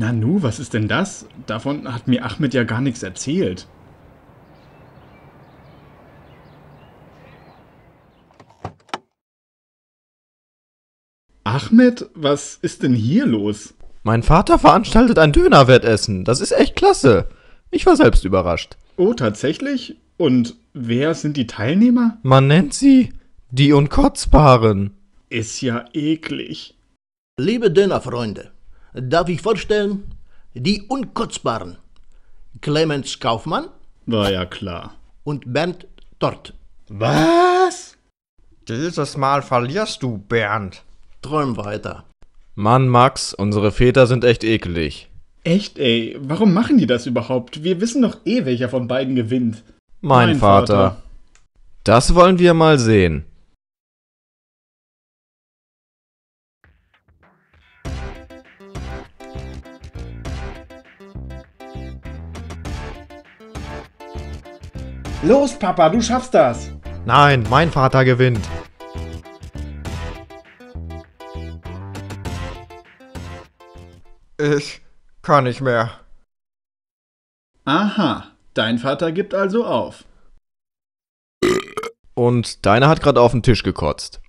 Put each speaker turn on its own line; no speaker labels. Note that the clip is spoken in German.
Nanu, was ist denn das? Davon hat mir Ahmed ja gar nichts erzählt. Ahmed, was ist denn hier los?
Mein Vater veranstaltet ein Dönerwettessen. Das ist echt klasse. Ich war selbst überrascht.
Oh, tatsächlich? Und wer sind die Teilnehmer?
Man nennt sie die Unkotzbaren.
Ist ja eklig.
Liebe Dönerfreunde, darf ich vorstellen, die Unkotzbaren. Clemens Kaufmann
War ja klar.
und Bernd Tort.
Was?
Dieses Mal verlierst du, Bernd.
Träum weiter.
Mann, Max, unsere Väter sind echt eklig.
Echt, ey, warum machen die das überhaupt? Wir wissen doch eh, welcher von beiden gewinnt.
Mein, Vater. Das wollen wir mal sehen.
Los, Papa, du schaffst das.
Nein, mein Vater gewinnt. Ich kann nicht mehr.
Aha, dein Vater gibt also auf.
Und deiner hat gerade auf den Tisch gekotzt.